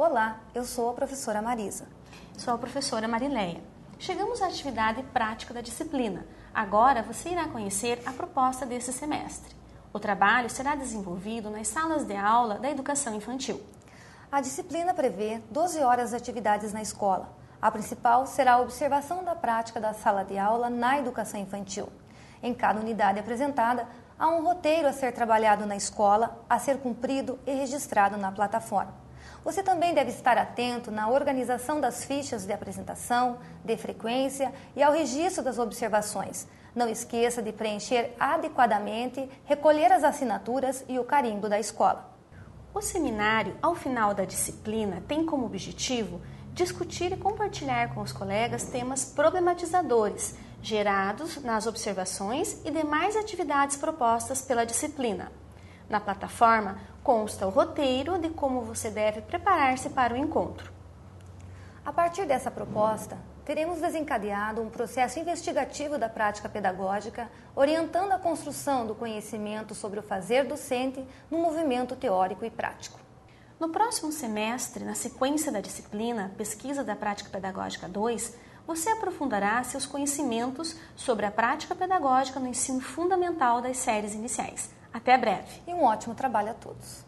Olá, eu sou a professora Marisa. Sou a professora Marileia. Chegamos à atividade prática da disciplina. Agora você irá conhecer a proposta desse semestre. O trabalho será desenvolvido nas salas de aula da educação infantil. A disciplina prevê 12 horas de atividades na escola. A principal será a observação da prática da sala de aula na educação infantil. Em cada unidade apresentada, há um roteiro a ser trabalhado na escola, a ser cumprido e registrado na plataforma. Você também deve estar atento na organização das fichas de apresentação, de frequência e ao registro das observações. Não esqueça de preencher adequadamente, recolher as assinaturas e o carimbo da escola. O seminário, ao final da disciplina, tem como objetivo discutir e compartilhar com os colegas temas problematizadores gerados nas observações e demais atividades propostas pela disciplina. Na plataforma consta o roteiro de como você deve preparar-se para o encontro. A partir dessa proposta, teremos desencadeado um processo investigativo da prática pedagógica, orientando a construção do conhecimento sobre o fazer docente no movimento teórico e prático. No próximo semestre, na sequência da disciplina Pesquisa da Prática Pedagógica 2, você aprofundará seus conhecimentos sobre a prática pedagógica no ensino fundamental das séries iniciais. Até breve. E um ótimo trabalho a todos.